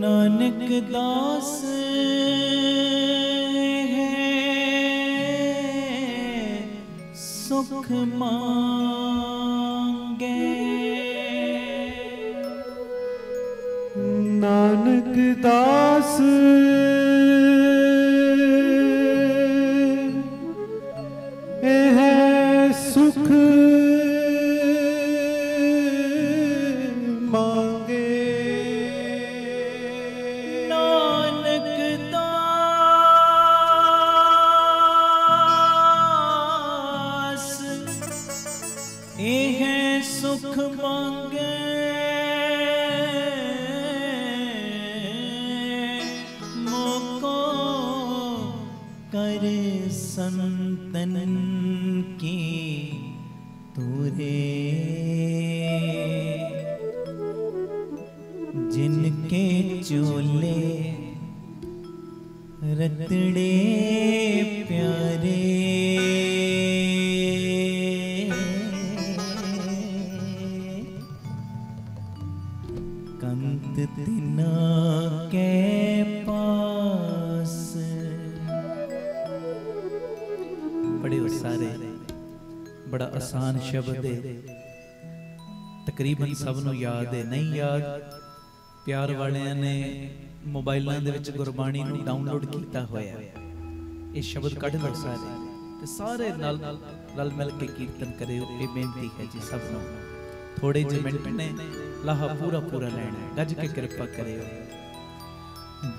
नानक दास है सुख मांगे। नानक दास come on. ਪੜਿਓ ਸਾਰੇ ਬੜਾ ਆਸਾਨ ਸ਼ਬਦ ਹੈ ਤਕਰੀਬਨ ਸਭ ਨੂੰ ਯਾਦ ਹੈ ਨਹੀਂ ਯਾਦ ਪਿਆਰ ਵਾਲਿਆਂ ਨੇ ਮੋਬਾਈਲਾਂ ਦੇ ਵਿੱਚ ਗੁਰਬਾਣੀ ਨੂੰ ਡਾਊਨਲੋਡ ਕੀਤਾ ਹੋਇਆ। ਇਹ ਸ਼ਬਦ ਕੱਢ ਲਓ ਸਾਰੇ ਤੇ ਸਾਰੇ ਨਾਲ ਰਲ ਮਿਲ ਕੇ ਕੀਰਤਨ ਕਰਿਓ। ਇਹ ਬੇਨਤੀ ਹੈ ਜੀ ਸਭ ਨੂੰ। ਥੋੜੇ ਜਿਹੇ ਮਿੰਟ ਨੇ ਲਾਹਾ ਪੂਰਾ ਪੂਰਾ ਲੈਣਾ। ਗੱਜ ਕੇ ਕਿਰਪਾ ਕਰਿਓ।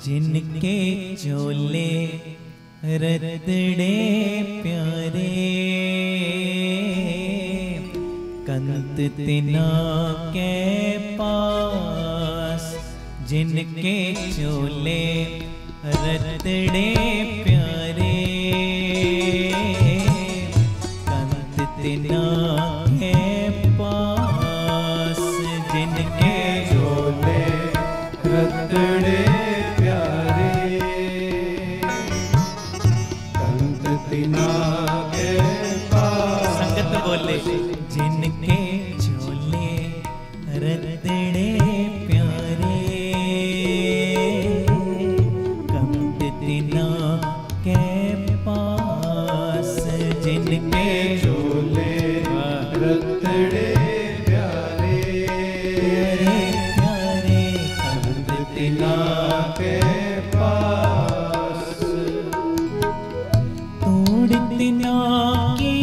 ਜਿਨਕੇ ਚੋਲੇ रतड़े प्यारे कंत तिना के पास जिनके चोले रतड़े प्यारे। ഓടത്തിനാക്കി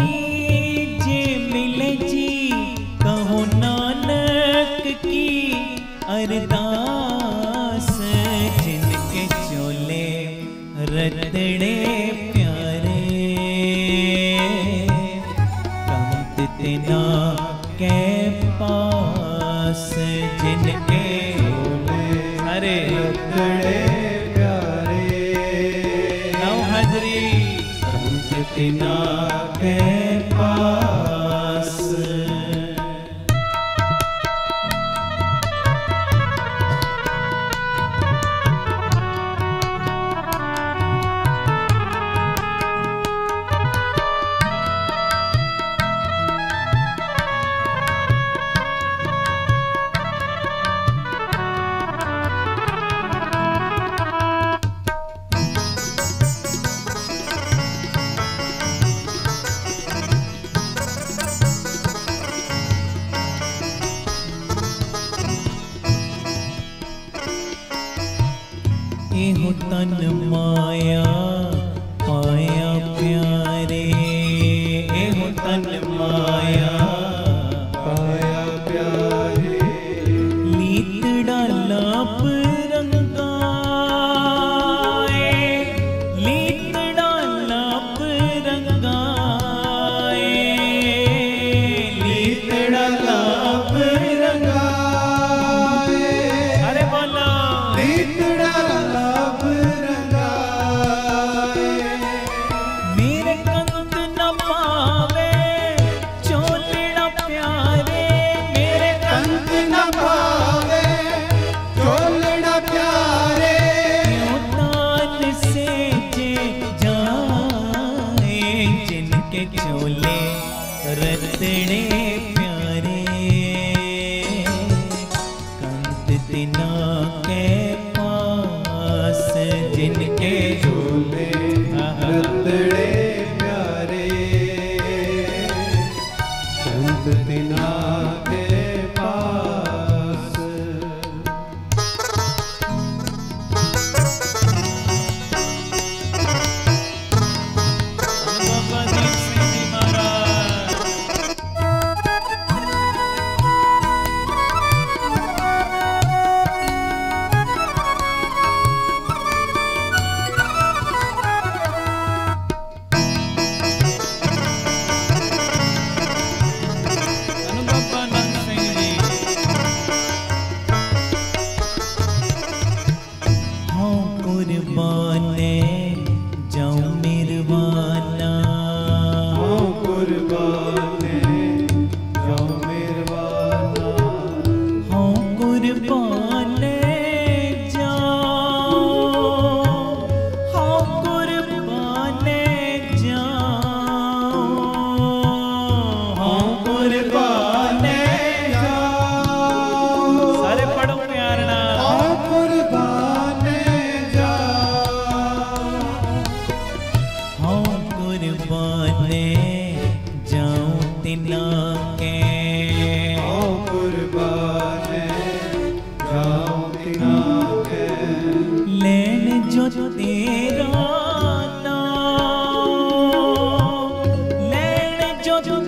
जो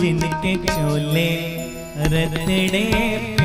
जिनके चोले रतड़े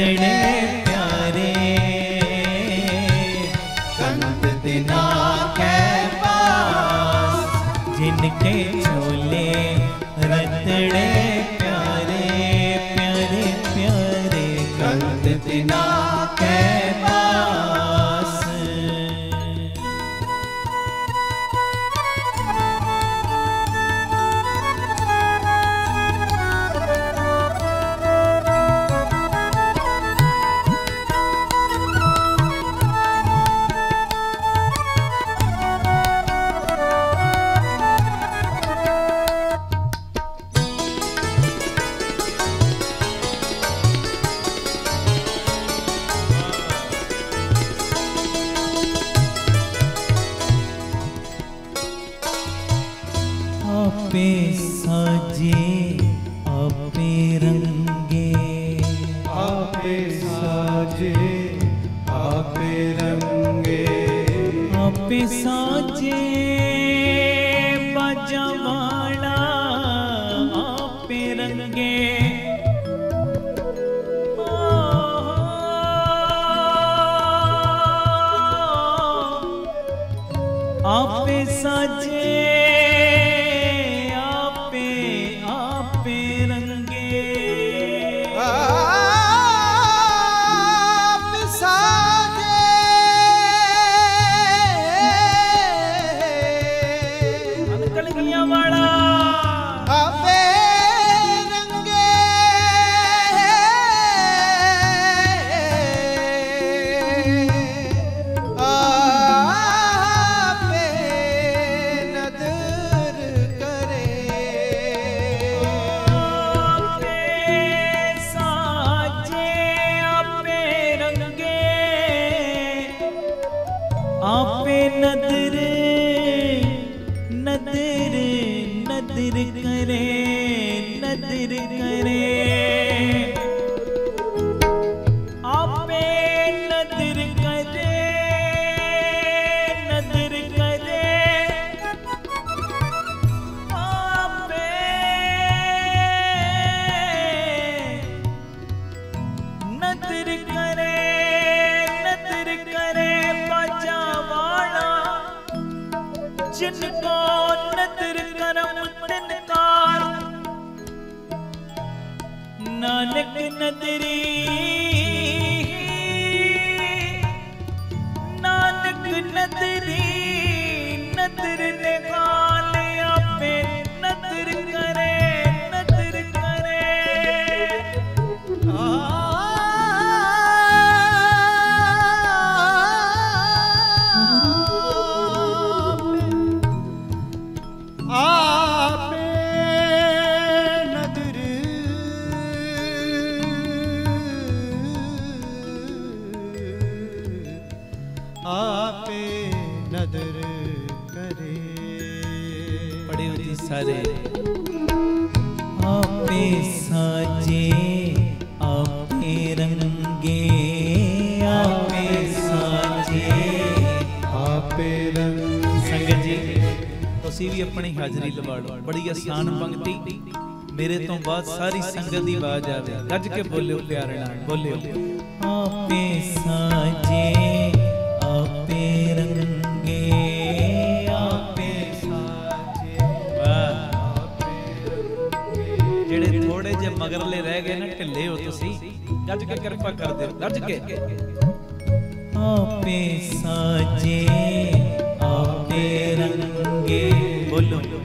रतड़े साचे ਤੁਸੀਂ ਵੀ ਆਪਣੀ ਹਾਜ਼ਰੀ ਲਵਾ ਲਓ। ਬੜੀ ਆਸਾਨ ਪੰਕਤੀ। ਮੇਰੇ ਤੋਂ ਬਾਅਦ ਸਾਰੀ ਸੰਗਤ ਦੀ ਬਾਜ ਆਵੇ। ਗੱਜ ਕੇ ਬੋਲਿਓ ਪਿਆਰੇ ਨਾਲ। ਬੋਲਿਓ। ਆਪੇ ਸਾਜੇ ਆਪੇ ਜਿਹੜੇ ਥੋੜੇ ਜਿਹੇ ਮਗਰਲੇ ਰਹਿ ਗਏ ਨਾ, ਢਿੱਲੇ ਹੋ ਤੁਸੀਂ। ਗੱਜ ਕੇ ਕਿਰਪਾ ਕਰ ਦਿਓ। ਗੱਜ ਕੇ। ਆਪੇ ਸਾਜੇ ਆਪੇ ਰੰਗੇ। Colombia.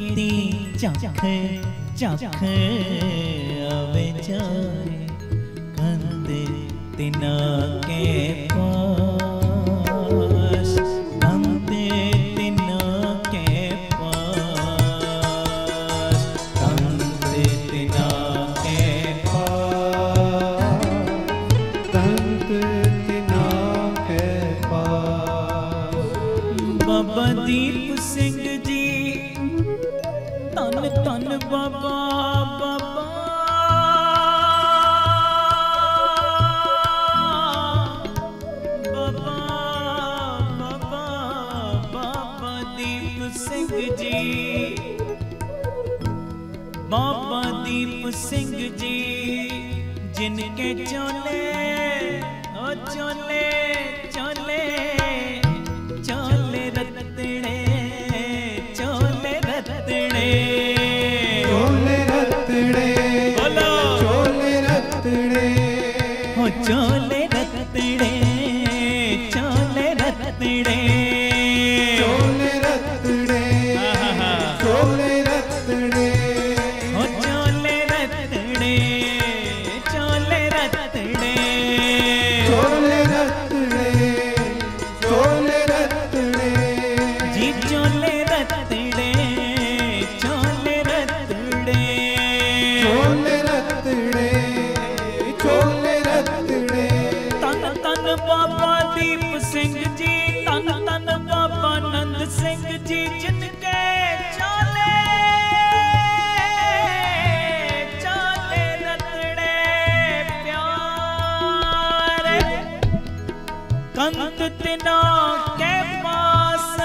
कीर्ति चख चख अवे जाए कंद तिना के पास, कंद तिना के पास, कंद तिना के पास, कंद तिना के पास। बाबा दीप सिंह धन धन बाबा बाबा। बाबा बाबा बाबा दीप सिंह जी। बाबा दीप सिंह जी, जिनके चले चले। ਇਤਨਾ ਕਹਿ ਪਾਸ।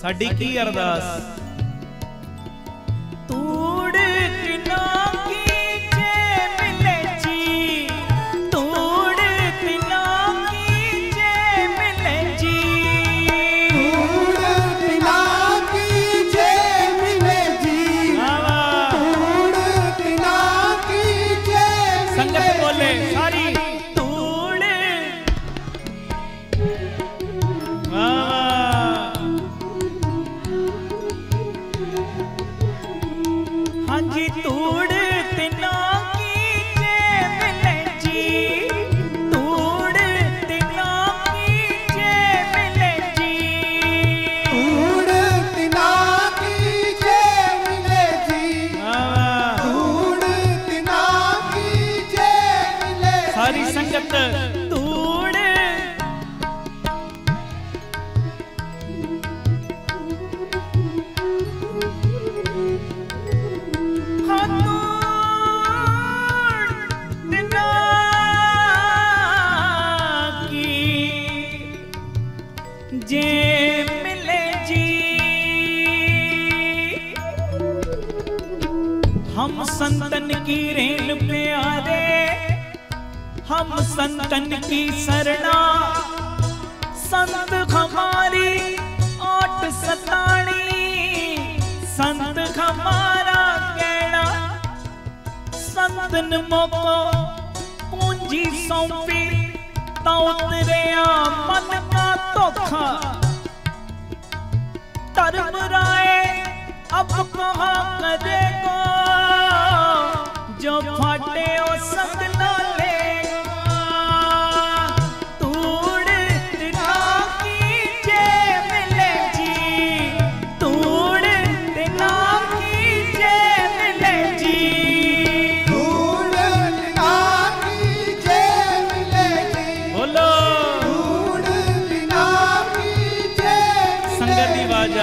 ਸਾਡੀ ਕੀ ਅਰਦਾਸ? संतन की सरना। संत हमारी ओट सताणी संत हमारा कहना। संतन मोको पूंजी सौंपी, ता उतरिया मन का धोखा। धर्म राय अब कहा करेगा? जो फाटे संग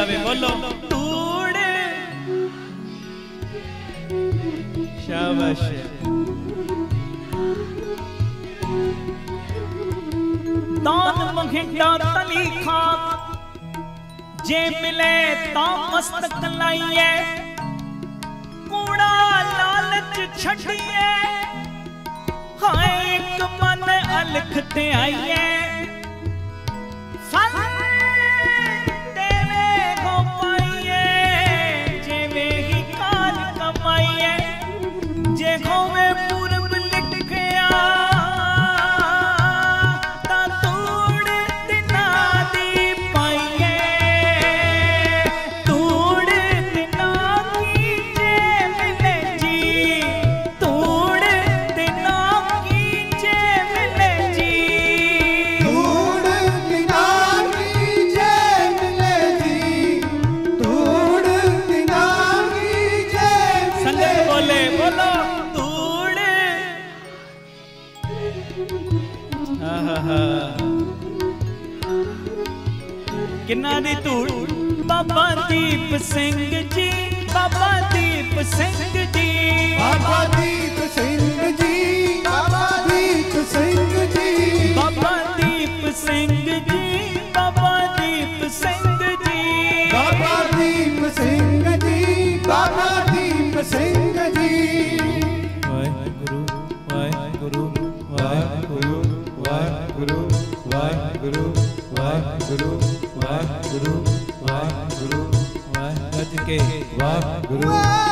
आवे बोलो। तूड़। शाबाश। दान मघिंडा तली खा जे मिले ता मस्तक लाइए। कूड़ा लालच छड़िए। हाय एक मन अलख ते आइए। ਵਾਹਿਗੁਰੂ